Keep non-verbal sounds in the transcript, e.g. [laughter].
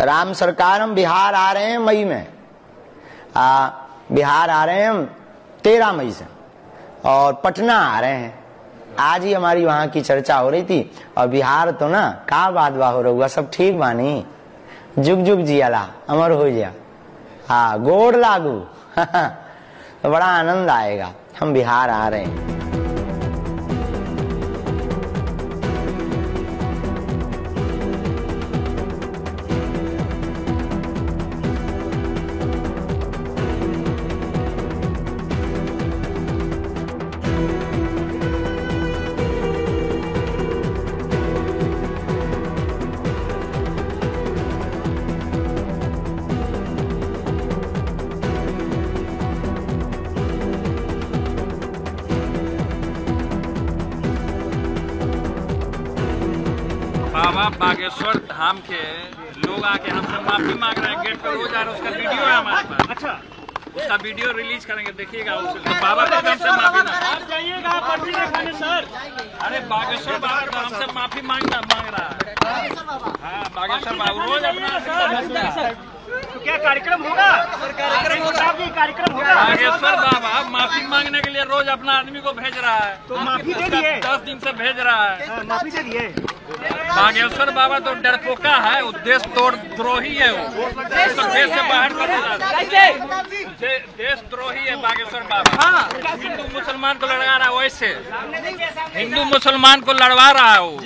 राम सरकार हम बिहार आ रहे हैं मई में। आ, बिहार आ रहे हैं हम तेरह मई से। और पटना आ रहे हैं। आज ही हमारी वहाँ की चर्चा हो रही थी। और बिहार तो ना का बात बा हो रहा सब ठीक बानी जुग जुग जियाला अमर हो गया। हाँ गोड़ लागू। तो [laughs] बड़ा आनंद आएगा। हम बिहार आ रहे हैं। बाबा बागेश्वर धाम के लोग आके हमसे माफ़ी मांग रहे हैं गेट पर रोज आ रहे हैं उसका वीडियो है हमारे पास। अच्छा। उसका वीडियो रिलीज़ करेंगे देखिएगा उससे तो बाबा तो हमसे माफ़ी मांग जाइएगा पर्ची खाने सर। अरे बागेश्वर बाबा तो हमसे माफ़ी मांगना मांग रहा है। हाँ बागेश्वर बाबू रोज अपना तो क्या कार्यक्रम होगा? कार्यक्रम होगा। कार्यक्रम होगा। बागेश्वर बाबा माफ़ी मांगने के लिए रोज अपना आदमी को भेज रहा है। तो माफ़ी दे दिए। दस दिन से भेज रहा है। हाँ, माफ़ी दे दिए। बागेश्वर बाबा तो डरपोका है, उद्देश्य देश तोड़ द्रोही है वो। तो देश से बाहर देश द्रोही है बागेश्वर बाबा। हिंदू मुसलमान को लड़वा रहा है वैसे। हिंदू मुसलमान को लड़वा रहा है वो।